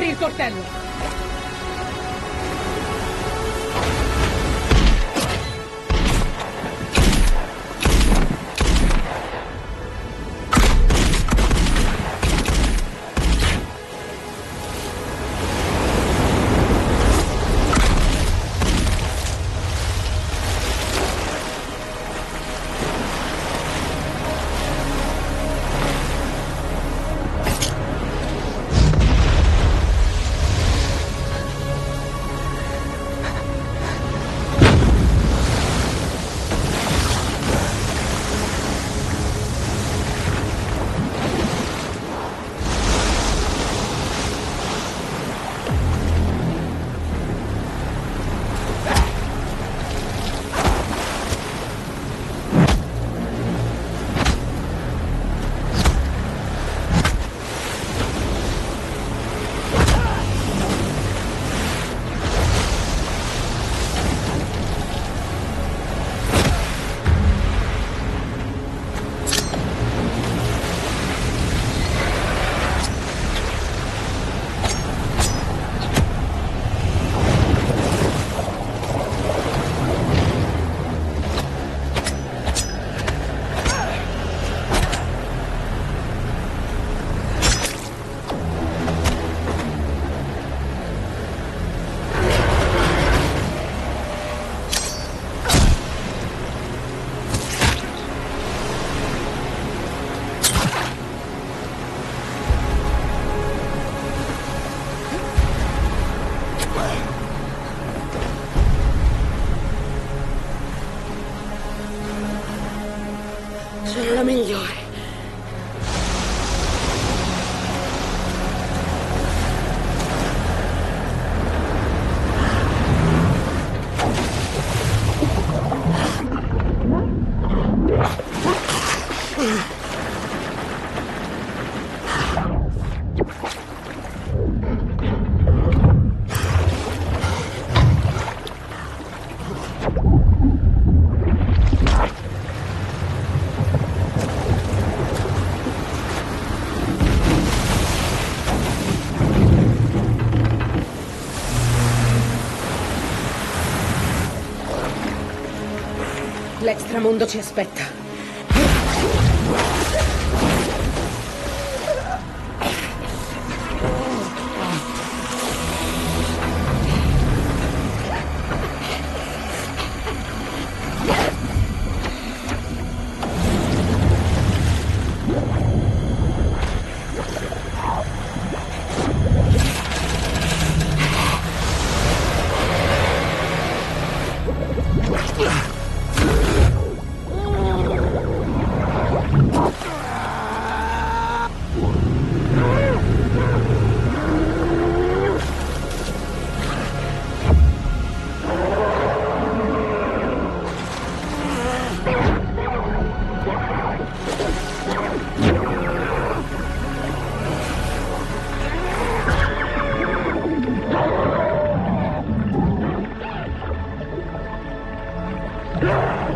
Apri il coltello! L'extramondo ci aspetta. Yeah!